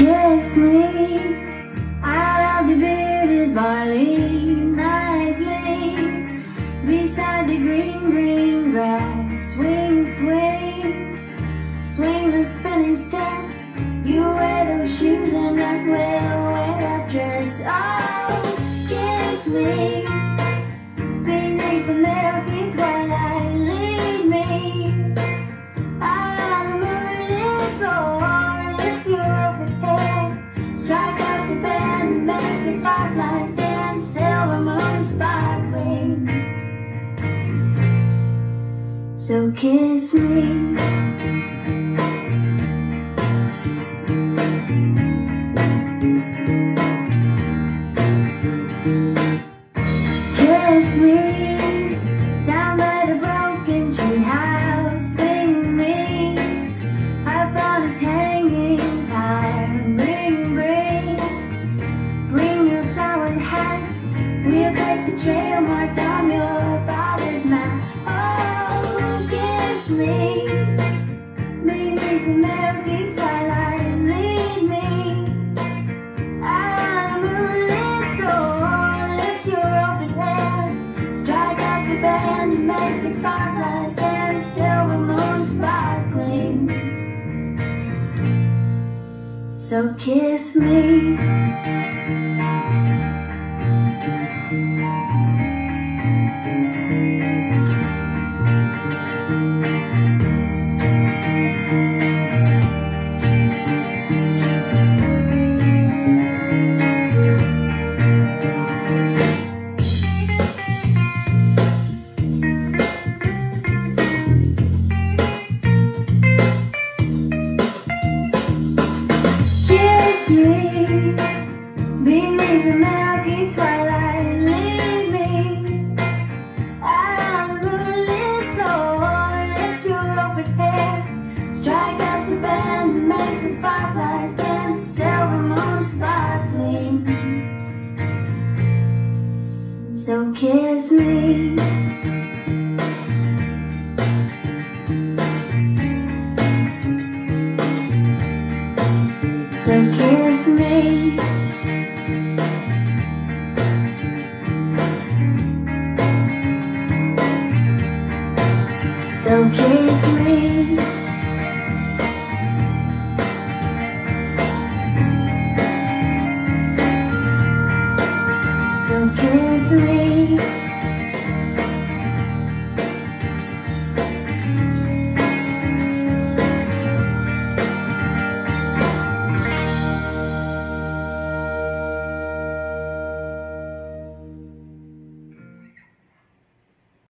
Kiss me out of the bearded barley nightly beside the green, green grass. Swing, swing, swing the spinning step. You wear those shoes and I will wear that dress. Fireflies dance. Silver moon sparkling. So kiss me. We'll take the trail marked on your father's map. Oh, kiss me beneath the milky twilight. Lead me the moonlit floor. Lift your open hand, strike up the band, make the fireflies dance. Silver moon sparkling. So kiss me. Me beneath the milky twilight. Lead me out on the moonlit floor. Lift your open head, strike up the band, make the fireflies dance. Silver moon sparkling. So kiss me. Kiss me. So kiss me. So kiss me.